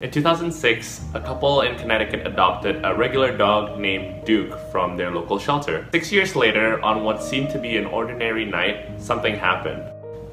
In 2006, a couple in Connecticut adopted a regular dog named Duke from their local shelter. Six years later, on what seemed to be an ordinary night, something happened.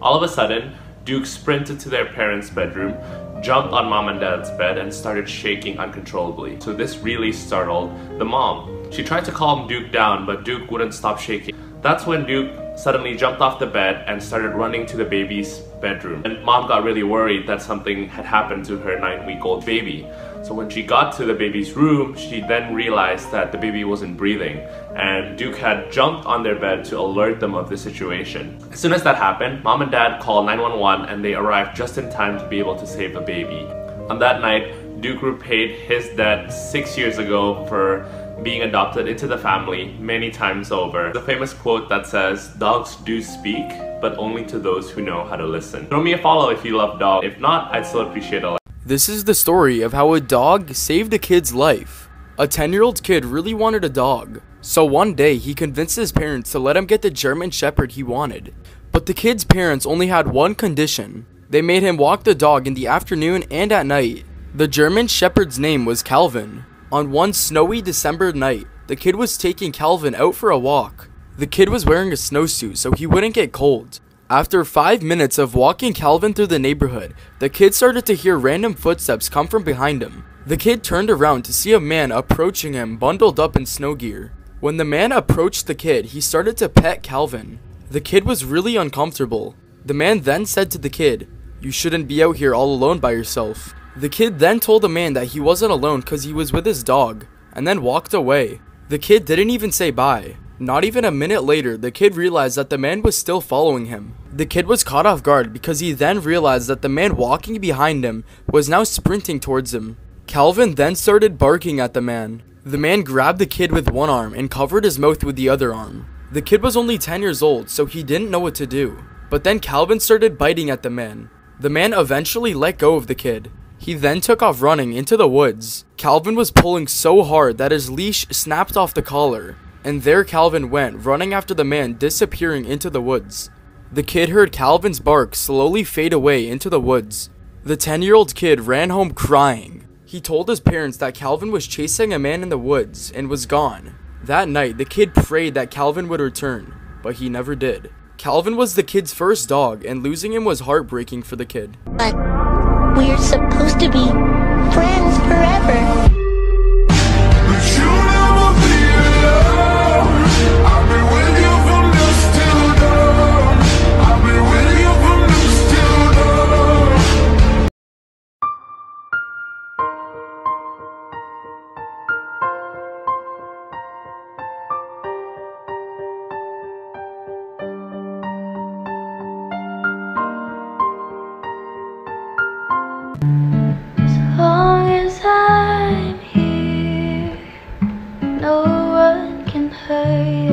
All of a sudden, Duke sprinted to their parents' bedroom, jumped on mom and dad's bed, and started shaking uncontrollably. So this really startled the mom. She tried to calm Duke down, but Duke wouldn't stop shaking. That's when Duke suddenly jumped off the bed and started running to the baby's bedroom. And mom got really worried that something had happened to her nine week old baby. So when she got to the baby's room, she then realized that the baby wasn't breathing and Duke had jumped on their bed to alert them of the situation. As soon as that happened, mom and dad called 911 and they arrived just in time to be able to save the baby. On that night, Duke repaid his debt six years ago for being adopted into the family many times over. The famous quote that says, dogs do speak, but only to those who know how to listen. Throw me a follow if you love dogs. If not, I'd still appreciate a like. This is the story of how a dog saved a kid's life. A 10 year old kid really wanted a dog, so one day he convinced his parents to let him get the German Shepherd he wanted. But the kid's parents only had one condition they made him walk the dog in the afternoon and at night. The German Shepherd's name was Calvin. On one snowy December night, the kid was taking Calvin out for a walk. The kid was wearing a snowsuit so he wouldn't get cold. After five minutes of walking Calvin through the neighborhood, the kid started to hear random footsteps come from behind him. The kid turned around to see a man approaching him bundled up in snow gear. When the man approached the kid, he started to pet Calvin. The kid was really uncomfortable. The man then said to the kid, You shouldn't be out here all alone by yourself. The kid then told the man that he wasn't alone because he was with his dog, and then walked away. The kid didn't even say bye. Not even a minute later, the kid realized that the man was still following him. The kid was caught off guard because he then realized that the man walking behind him was now sprinting towards him. Calvin then started barking at the man. The man grabbed the kid with one arm and covered his mouth with the other arm. The kid was only 10 years old, so he didn't know what to do. But then Calvin started biting at the man. The man eventually let go of the kid. He then took off running into the woods. Calvin was pulling so hard that his leash snapped off the collar, and there Calvin went, running after the man, disappearing into the woods. The kid heard Calvin's bark slowly fade away into the woods. The 10 year old kid ran home crying. He told his parents that Calvin was chasing a man in the woods and was gone. That night, the kid prayed that Calvin would return, but he never did. Calvin was the kid's first dog, and losing him was heartbreaking for the kid. We're supposed to be friends forever. hey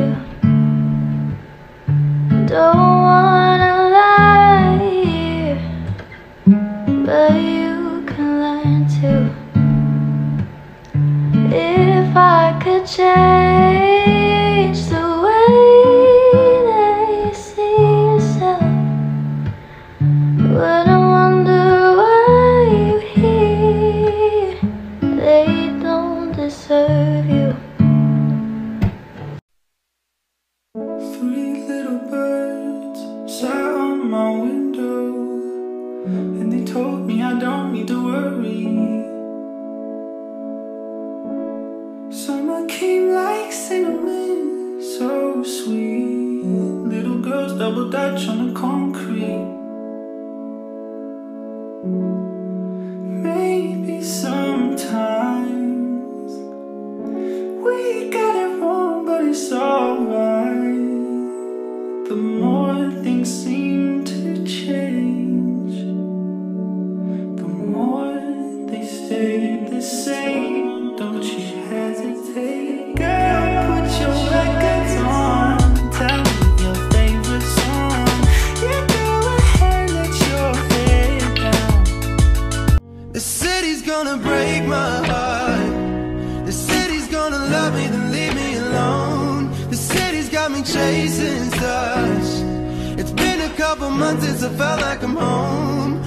Don't wanna lie But you can learn to. If I could change the way that you see yourself Would wonder why you here They don't deserve you. Double dutch on the concrete. Maybe sometimes we got it wrong, but it's alright. The more things seem to change, the more they stay gonna break my heart. The city's gonna love me, then leave me alone. The city's got me chasing stars. It's been a couple months since I felt like I'm home.